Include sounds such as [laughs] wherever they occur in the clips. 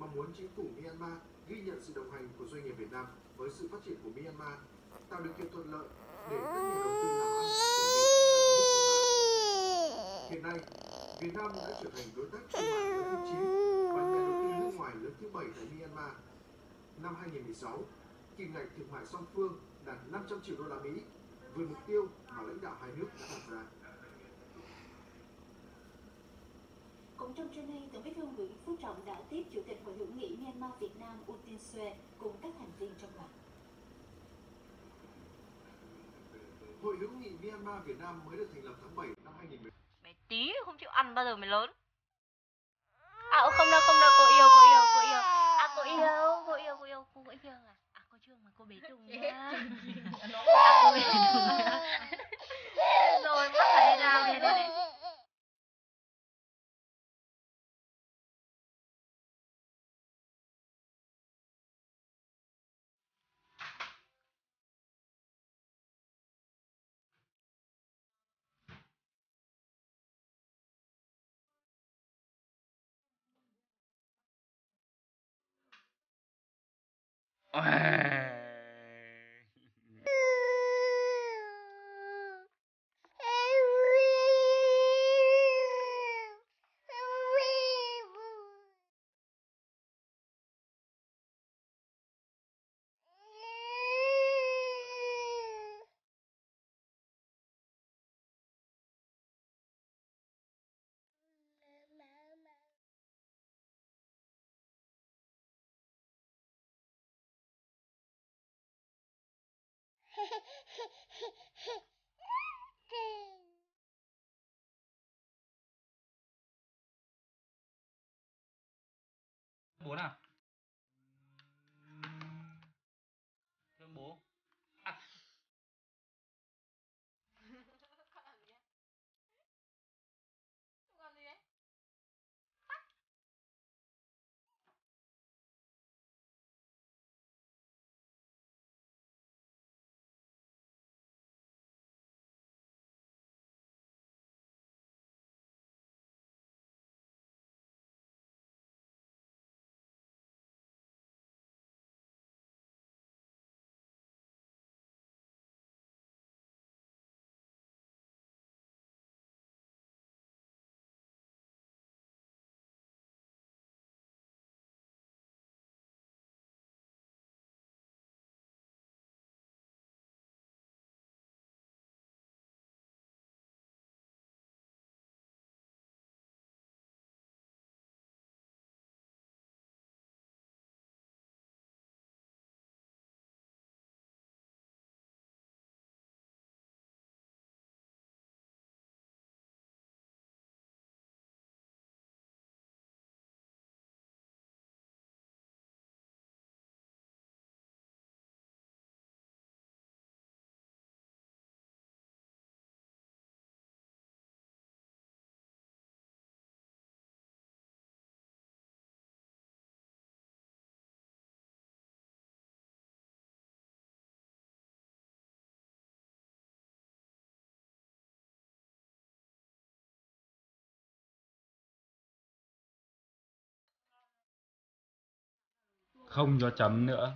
mong muốn chính phủ Myanmar ghi nhận sự đồng hành của doanh nghiệp Việt Nam với sự phát triển của Myanmar, tạo điều kiện thuận lợi để các nhà đầu tư làm ăn. Hiện nay, Việt Nam đã trở thành đối tác thương mại lớn thứ 9 và nhà đầu tư nước ngoài lớn thứ 7 tại Myanmar. Năm 2016, kim ngạch thương mại song phương đạt 500 triệu đô la Mỹ, vượt mục tiêu mà lãnh đạo hai nước đã đặt ra. Cũng trong trưa nay, Tổng bí thư Nguyễn Phú Trọng đã tiếp Chủ tịch Hội hữu nghị Myanmar Việt Nam U Tin Xuê cùng các thành viên trong đoàn. Hội hữu nghị Myanmar Việt Nam mới được thành lập tháng 7 năm 2010. Mày tí không chịu ăn bao giờ mày lớn À không đâu không đâu cô yêu cô yêu cô yêu À cô yêu cô yêu cô yêu cô có yêu à À cô Trương mà cô bế trùng nha À cô bế trùng Rồi 我 [laughs] à thương không cho chấm nữa.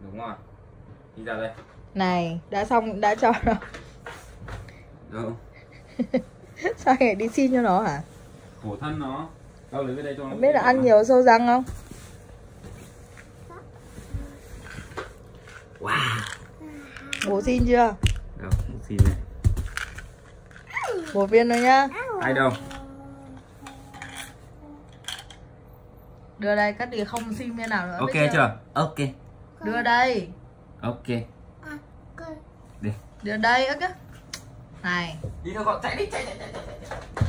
Đúng rồi. Đi ra đây. Này, đã xong, đã cho nó. Đâu? [laughs] Sao lại đi xin cho nó hả? khổ thân nó. Đâu lấy về đây cho nó. Biết là ăn nhiều sâu răng không? wow. Bố xin chưa? đâu xin này. Một viên thôi nhá. Ai đâu Đưa đây, cắt đi không xin viên nào nữa ok chưa? ok. Đưa đây. Ok. Đi. Đưa đây ức á Này. Đi thôi con chạy đi chạy chạy chạy, chạy.